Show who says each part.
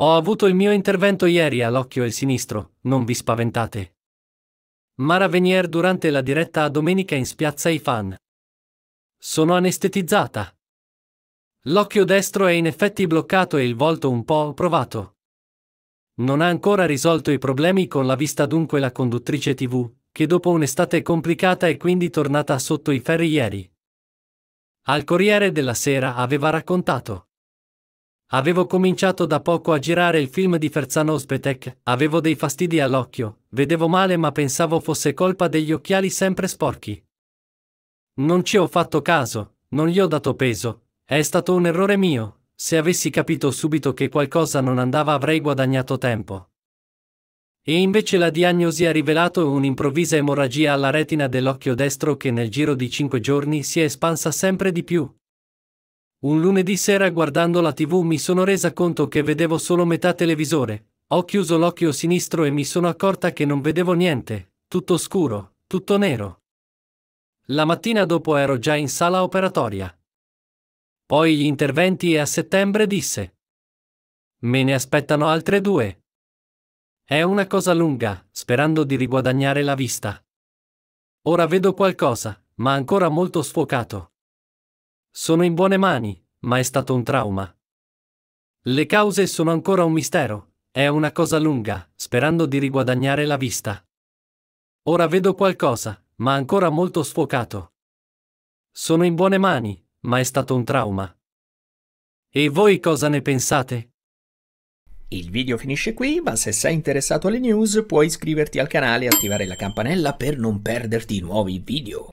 Speaker 1: Ho avuto il mio intervento ieri all'occhio il sinistro, non vi spaventate. Mara Venier durante la diretta a domenica in spiazza ai fan. Sono anestetizzata. L'occhio destro è in effetti bloccato e il volto un po' provato. Non ha ancora risolto i problemi con la vista dunque la conduttrice TV, che dopo un'estate complicata è quindi tornata sotto i ferri ieri. Al Corriere della Sera aveva raccontato. Avevo cominciato da poco a girare il film di Ferzano Ospetek, avevo dei fastidi all'occhio, vedevo male ma pensavo fosse colpa degli occhiali sempre sporchi. Non ci ho fatto caso, non gli ho dato peso, è stato un errore mio, se avessi capito subito che qualcosa non andava avrei guadagnato tempo. E invece la diagnosi ha rivelato un'improvvisa emorragia alla retina dell'occhio destro che nel giro di cinque giorni si è espansa sempre di più. Un lunedì sera guardando la tv mi sono resa conto che vedevo solo metà televisore, ho chiuso l'occhio sinistro e mi sono accorta che non vedevo niente, tutto scuro, tutto nero. La mattina dopo ero già in sala operatoria. Poi gli interventi e a settembre disse. Me ne aspettano altre due. È una cosa lunga, sperando di riguadagnare la vista. Ora vedo qualcosa, ma ancora molto sfocato. Sono in buone mani, ma è stato un trauma. Le cause sono ancora un mistero, è una cosa lunga, sperando di riguadagnare la vista. Ora vedo qualcosa, ma ancora molto sfocato. Sono in buone mani, ma è stato un trauma. E voi cosa ne pensate?
Speaker 2: Il video finisce qui, ma se sei interessato alle news puoi iscriverti al canale e attivare la campanella per non perderti nuovi video.